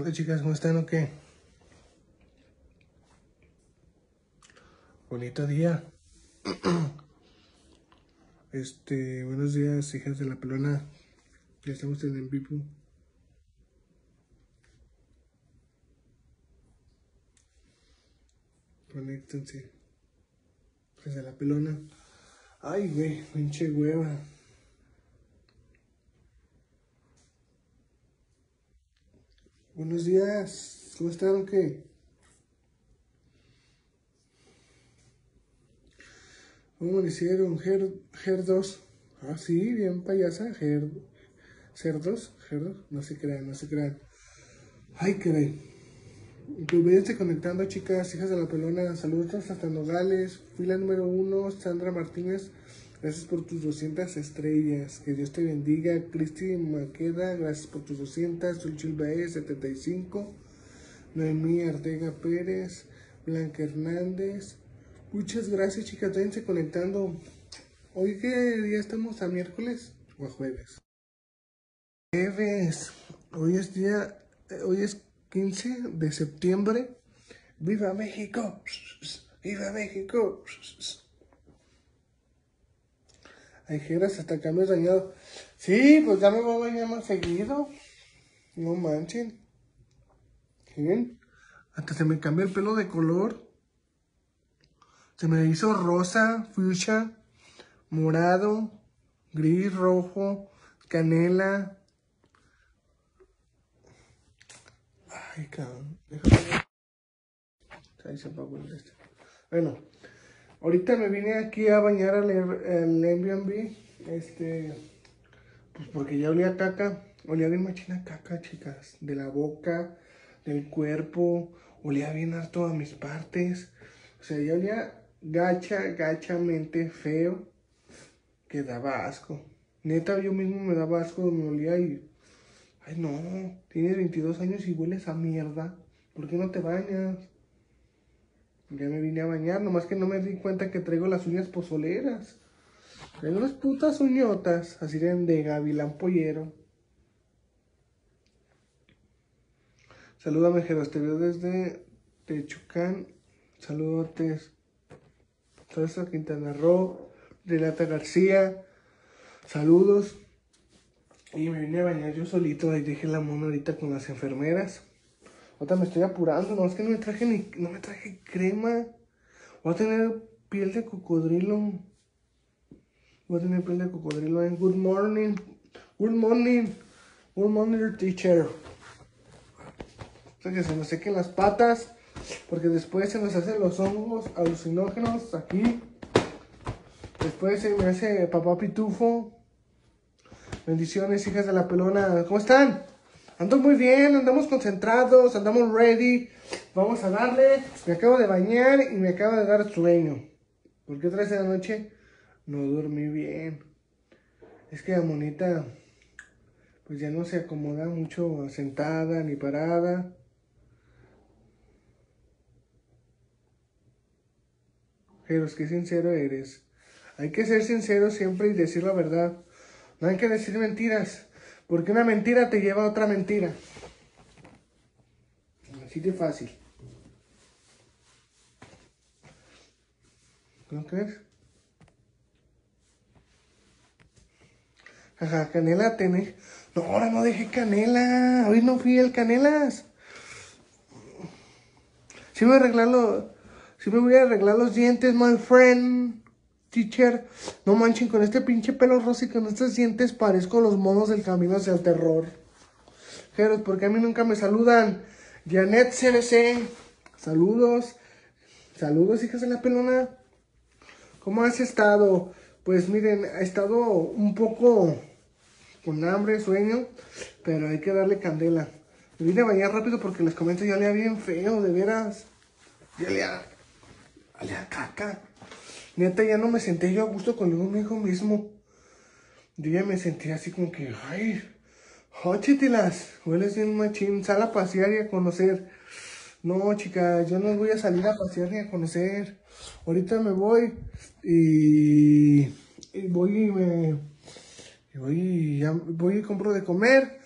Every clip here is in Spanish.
Hola chicas, ¿cómo están o qué? Bonito día. Este, buenos días, hijas de la pelona. Ya estamos en vivo. Conéctense. Hijas de la pelona. Ay, güey, pinche hueva. Buenos días, ¿cómo están qué? ¿Cómo le hicieron? Ger, Gerdos. Ah, sí, bien payasa. Ger, cerdos, Gerdos. No se crean, no se crean. Ay, caray. Pues váyanse conectando, chicas, hijas de la pelona. Saludos hasta Nogales. Fila número uno, Sandra Martínez. Gracias por tus 200 estrellas. Que Dios te bendiga. Cristi Maqueda, gracias por tus 200. Sulchil Baez, 75. Noemí Artega Pérez. Blanca Hernández. Muchas gracias, chicas. Váyanse conectando. ¿Hoy qué día estamos? ¿A miércoles o a jueves? Jueves. Hoy es día. eh, Hoy es 15 de septiembre. ¡Viva México! ¡Viva México! Hay jeras hasta cambios dañados. Sí, pues ya me voy a bañar más seguido. No manchen. ¿Ven? Hasta se me cambió el pelo de color. Se me hizo rosa, fuchsia, morado, gris, rojo, canela. Ay, cabrón. Déjame. Ahí se apagó el este. Bueno, ahorita me vine aquí a bañar al, Air- al Airbnb. Este. Pues porque ya olía caca. Olía bien machina caca, chicas. De la boca, del cuerpo. Olía bien harto a mis partes. O sea, ya olía gacha, gachamente feo. Que daba asco. Neta, yo mismo me daba asco, me olía y. Ay, no. Tienes 22 años y hueles a mierda. ¿Por qué no te bañas? Ya me vine a bañar, nomás que no me di cuenta que traigo las uñas pozoleras. Traigo unas putas uñotas, así de, de gavilán pollero. Salúdame, Jeros, te veo desde Techucán. Saludos a Quintana Roo, Renata García. Saludos. Y me vine a bañar yo solito, ahí dejé la mona ahorita con las enfermeras. Ahorita me estoy apurando, no es que no me traje ni, no me traje crema. Voy a tener piel de cocodrilo. Voy a tener piel de cocodrilo en Good morning. Good morning. Good morning, teacher. O sea, que se nos sequen las patas. Porque después se nos hacen los hongos alucinógenos aquí. Después se me hace papá pitufo. Bendiciones, hijas de la pelona. ¿Cómo están? Ando muy bien, andamos concentrados, andamos ready. Vamos a darle. Me acabo de bañar y me acaba de dar sueño. ¿Por qué otra vez de la noche? No dormí bien. Es que la monita, pues ya no se acomoda mucho sentada ni parada. Pero es que sincero eres. Hay que ser sincero siempre y decir la verdad. No hay que decir mentiras, porque una mentira te lleva a otra mentira. Así de fácil. ¿No crees? Ajá, canela tiene. No, ahora no dejé canela. Hoy no fui al canelas. Sí me arreglar los. Sí me voy a arreglar los dientes, my friend. Teacher. No manchen, con este pinche pelo rosa y con estos dientes parezco los monos del camino hacia el terror. Jeros, porque a mí nunca me saludan. Janet CNC. Saludos. Saludos, hijas de la pelona. ¿Cómo has estado? Pues miren, he estado un poco con hambre, sueño, pero hay que darle candela. Me vine a bañar rápido porque les comento, ya lea bien feo, de veras. Ya lea, lea caca. Neta, ya no me senté yo a gusto conmigo mismo. Yo ya me sentí así como que, ay, hóchetelas, hueles bien machín, sal a pasear y a conocer. No, chica, yo no voy a salir a pasear ni a conocer. Ahorita me voy y, voy y me voy y voy y compro de comer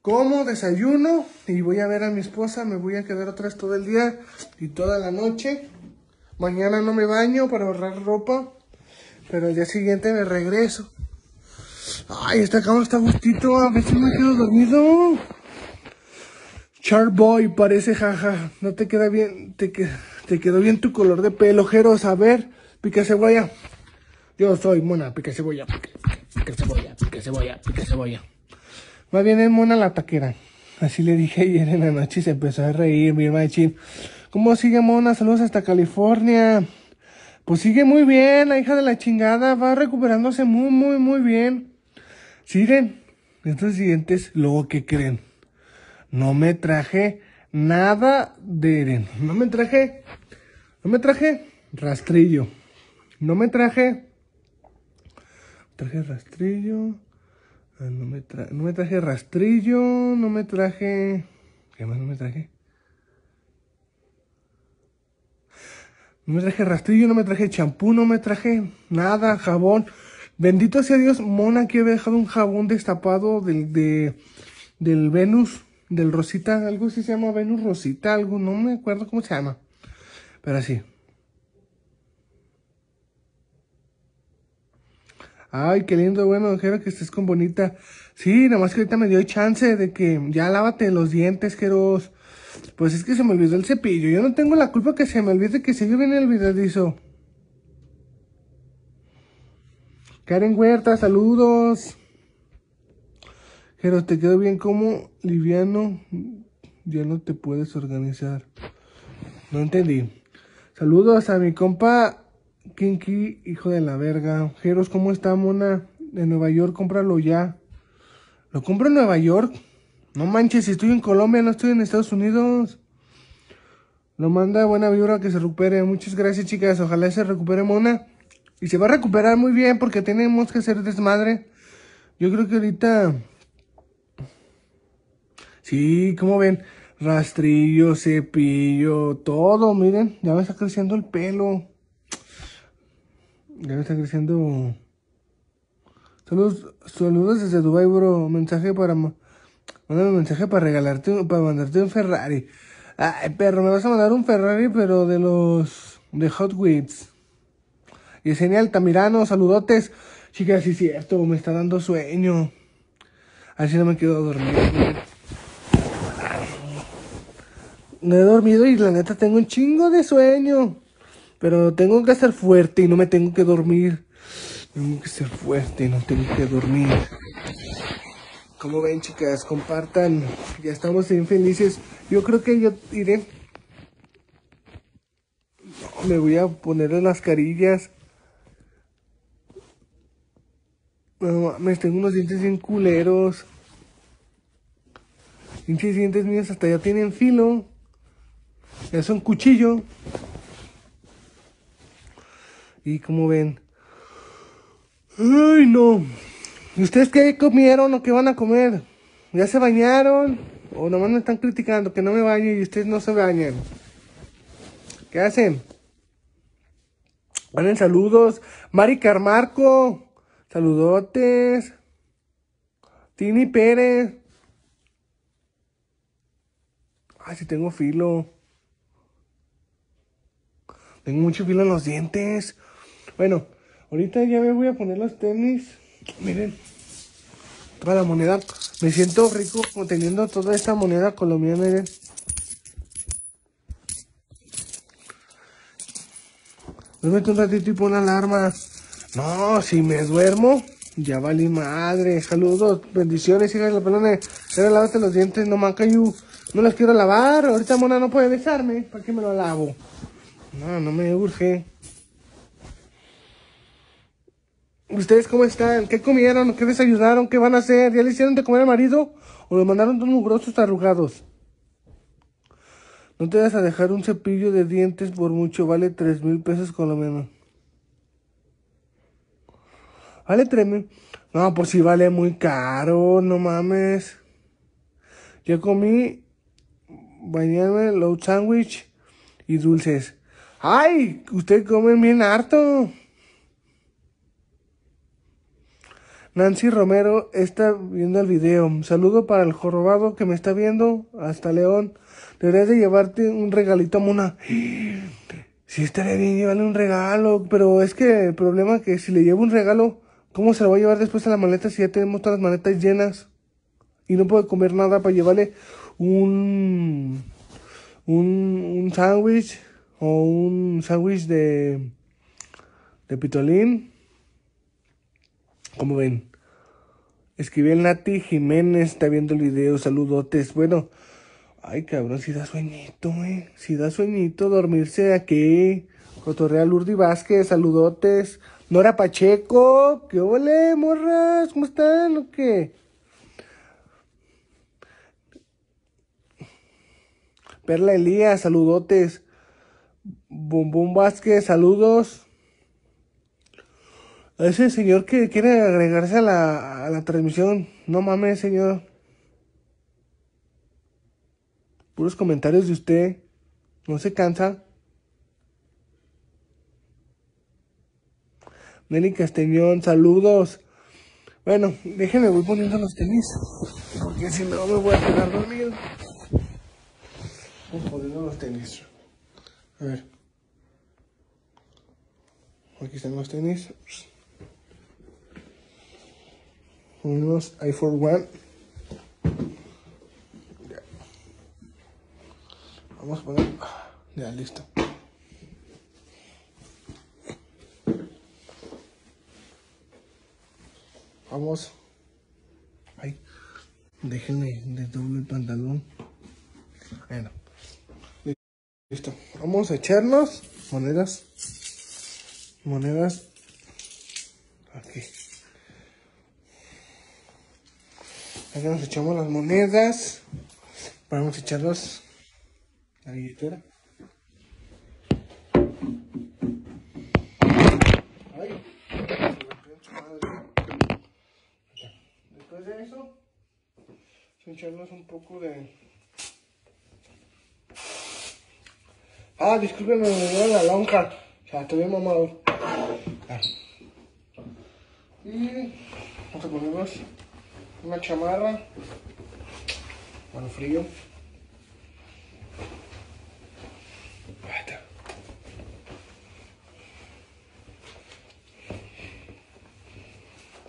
como, desayuno y voy a ver a mi esposa. Me voy a quedar atrás todo el día y toda la noche. Mañana no me baño para ahorrar ropa. Pero el día siguiente me regreso. Ay, esta cama está gustito. A si me quedo dormido. Charboy parece jaja. No te queda bien. Te, te quedó bien tu color de pelo, Jeros. A ver, pica cebolla. Yo soy mona, pica cebolla. Pica, cebolla, pica cebolla, pica cebolla. Va bien es mona la taquera. Así le dije ayer en la noche y se empezó a reír, mi hermano ¿Cómo sigue mona? Saludos hasta California. Pues sigue muy bien, la hija de la chingada. Va recuperándose muy, muy, muy bien. Siguen. Estos siguientes, luego, ¿qué creen? No me traje nada de... No me traje... No me traje rastrillo. No me traje... Traje rastrillo. Ah, no, me no me traje rastrillo. No me traje... ¿Qué más no me traje? No me traje rastrillo, no me traje champú, no me traje nada, jabón. Bendito sea Dios, Mona que había dejado un jabón destapado del, de, del Venus del Rosita, algo así se llama Venus Rosita, algo, no me acuerdo cómo se llama. Pero así. Ay, qué lindo, bueno, quiero que estés con bonita. Sí, nada más que ahorita me dio chance de que ya lávate los dientes, Jeros. Pues es que se me olvidó el cepillo. Yo no tengo la culpa que se me olvide que se viene el olvidadizo. Karen Huerta, saludos. Pero te quedó bien como liviano, ya no te puedes organizar. No entendí. Saludos a mi compa Kinky, hijo de la verga. Jeros, ¿cómo está, mona? De Nueva York, cómpralo ya. ¿Lo compro en Nueva York? No manches, si estoy en Colombia, no estoy en Estados Unidos. Lo manda buena vibra que se recupere. Muchas gracias, chicas. Ojalá se recupere Mona. Y se va a recuperar muy bien porque tenemos que hacer desmadre. Yo creo que ahorita Sí, como ven, rastrillo, cepillo, todo, miren, ya me está creciendo el pelo. Ya me está creciendo. Saludos, saludos desde Dubai, bro. Mensaje para mándame un mensaje para regalarte, para mandarte un Ferrari. Ay, perro, me vas a mandar un Ferrari, pero de los de Hot Wheels. Y es genial, Tamirano, saludotes. Chicas, sí cierto, me está dando sueño. Así no me quedo dormido no he dormido y la neta tengo un chingo de sueño. Pero tengo que ser fuerte y no me tengo que dormir. Tengo que ser fuerte y no tengo que dormir. Como ven, chicas, compartan. Ya estamos bien felices. Yo creo que yo iré. me voy a poner las carillas. No me tengo unos dientes bien culeros. Pinches dientes míos hasta ya tienen filo. Es un cuchillo. Y como ven. Ay, no. ¿Y ustedes qué comieron o qué van a comer? ¿Ya se bañaron? ¿O nomás me están criticando que no me baño y ustedes no se bañan? ¿Qué hacen? Manden saludos. Mari Carmarco. Saludotes. Tini Pérez. Ay, si tengo filo. Tengo mucho filo en los dientes. Bueno, ahorita ya me voy a poner los tenis. Miren, toda la moneda. Me siento rico teniendo toda esta moneda colombiana, miren. Duérmete un ratito y pon alarma. No, si me duermo, ya vale madre. Saludos, bendiciones, hija de la lávate los dientes, no manca yo. No los quiero lavar. Ahorita mona no puede besarme. ¿Para qué me lo lavo? No, no me urge. ¿Ustedes cómo están? ¿Qué comieron? ¿Qué desayunaron? ¿Qué van a hacer? ¿Ya le hicieron de comer al marido? ¿O le mandaron dos mugrosos arrugados? No te vas a dejar un cepillo de dientes por mucho, vale tres mil pesos con lo menos. Vale tres mil. No, pues sí vale muy caro, no mames. Yo comí bañarme, low sandwich y dulces. ¡Ay! Usted come bien harto. Nancy Romero está viendo el video. Saludo para el jorobado que me está viendo. Hasta León. Deberías de llevarte un regalito a Mona. Sí, estaría bien llevarle un regalo. Pero es que el problema es que si le llevo un regalo, ¿cómo se lo va a llevar después a la maleta si ya tenemos todas las maletas llenas? Y no puede comer nada para llevarle un. un, un sándwich o un sándwich de. de pitolín como ven? Escribí el Nati Jiménez, está viendo el video, saludotes. Bueno, ay cabrón, si da sueñito, eh. Si da sueñito dormirse aquí. Cotorrea Urdi Vázquez, saludotes. Nora Pacheco, ¿qué ole, morras? ¿Cómo están o qué? Perla Elías, saludotes. Bum Vázquez, saludos. Ese señor que quiere agregarse a la, a la transmisión, no mames, señor. Puros comentarios de usted. No se cansa. Nelly Castellón, saludos. Bueno, déjenme, voy poniendo los tenis. Porque si no me voy a quedar dormido. Voy poniendo los tenis. A ver. Aquí están los tenis unos iPhone One. Vamos a poner. Ya, listo. Vamos. Ay, déjenme de doble el pantalón. Bueno. Listo. Vamos a echarnos monedas. Monedas. Aquí. Acá nos echamos las monedas. Vamos a echarlos la billetera. Después de eso, echarnos un poco de. Ah, discúlpenme, me dio la lonja. O sea, estoy bien mamado. Ah. Y vamos a ponernos una chamarra, bueno, frío.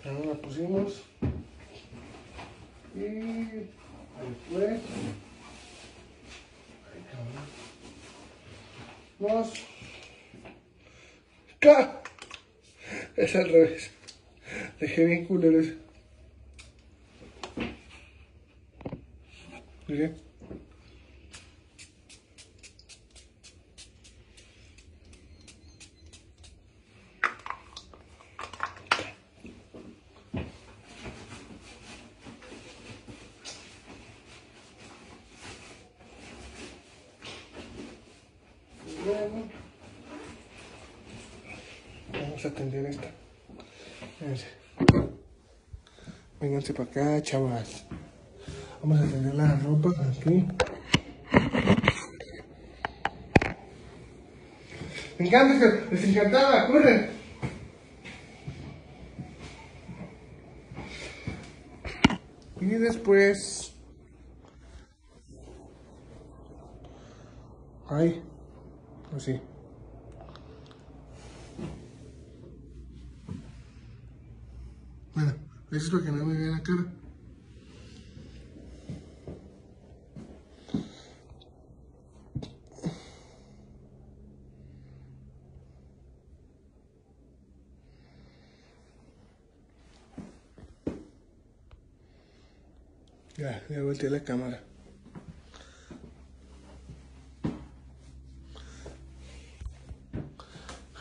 Ya la pusimos. Y después. Vamos. ¡Ca! Es al revés. Dejé bien culeros. Muy Vamos a atender esta. Vénganse para acá, chavas. Vamos a tener la ropa aquí. Me encanta, les encantaba, corren. Y después... Ay, así. Bueno, eso es lo que no me ve la cara. Ya, ya volteé la cámara.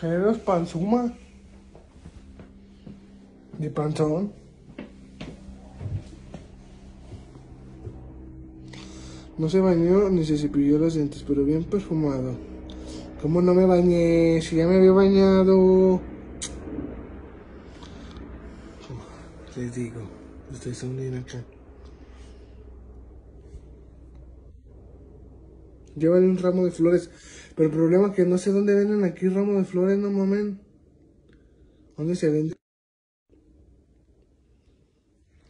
Generos panzuma. De panzón. No se bañó ni se cepilló los dientes, pero bien perfumado. ¿Cómo no me bañé? Si ya me había bañado. Les digo, ustedes son bien acá. Llévale un ramo de flores. Pero el problema es que no sé dónde venden aquí ramo de flores, no mamen. ¿Dónde se vende?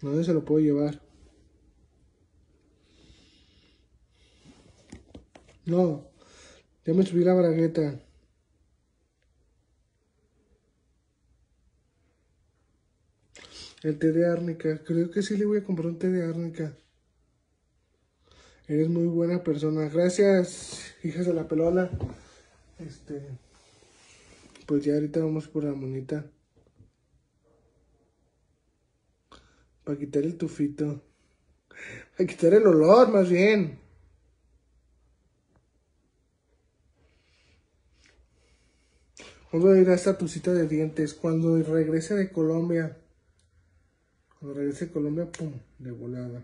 ¿Dónde se lo puedo llevar? No, ya me subí la bragueta. El té de árnica. Creo que sí le voy a comprar un té de árnica. Eres muy buena persona. Gracias, hijas de la pelona. Este. Pues ya ahorita vamos por la monita. Para quitar el tufito. Para quitar el olor, más bien. A ir a esta tucita de dientes. Cuando regrese de Colombia. Cuando regrese de Colombia, pum, de volada.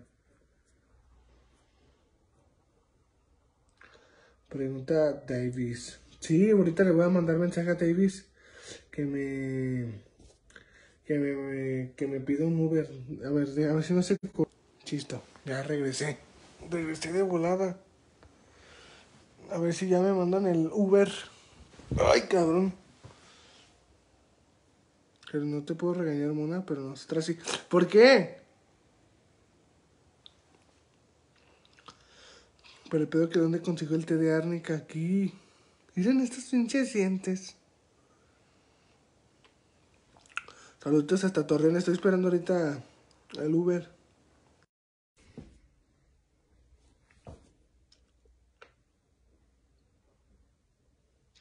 Pregunta Davis. Sí, ahorita le voy a mandar mensaje a Davis que me que me, que me pida un Uber. A ver, a ver si no se chisto. Ya regresé. Regresé de volada. A ver si ya me mandan el Uber. Ay, cabrón. Pero no te puedo regañar, mona, pero nosotras sí. ¿Por qué? Pero el pedo que dónde consiguió el té de árnica aquí. Miren estos pinches dientes. Saludos hasta Torreón. Estoy esperando ahorita el Uber.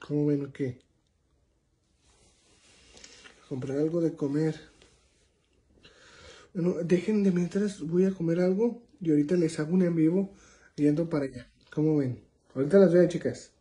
¿Cómo ven o qué? Comprar algo de comer. Bueno, dejen de mientras voy a comer algo y ahorita les hago un en vivo yendo para allá. ¿Cómo ven? Ahorita las veo, chicas.